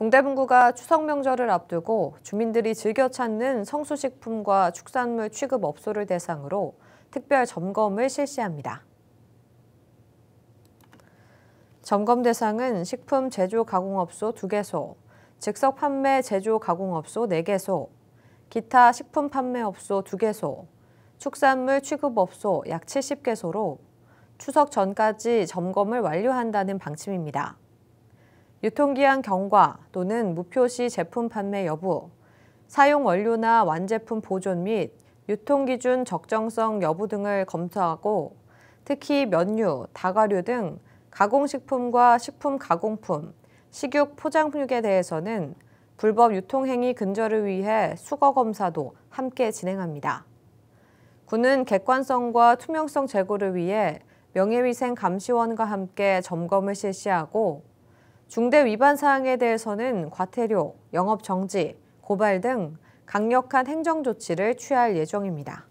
동대문구가 추석 명절을 앞두고 주민들이 즐겨 찾는 성수식품과 축산물 취급업소를 대상으로 특별 점검을 실시합니다. 점검 대상은 식품 제조 가공업소 2개소, 즉석 판매 제조 가공업소 4개소, 기타 식품 판매업소 2개소, 축산물 취급업소 약 70개소로 추석 전까지 점검을 완료한다는 방침입니다. 유통기한 경과 또는 무표시 제품 판매 여부, 사용 원료나 완제품 보존 및 유통기준 적정성 여부 등을 검토하고 특히 면류, 다과류 등 가공식품과 식품 가공품, 식육 포장육에 대해서는 불법 유통행위 근절을 위해 수거 검사도 함께 진행합니다. 군은 객관성과 투명성 제고를 위해 명예위생 감시원과 함께 점검을 실시하고 중대 위반 사항에 대해서는 과태료, 영업 정지, 고발 등 강력한 행정 조치를 취할 예정입니다.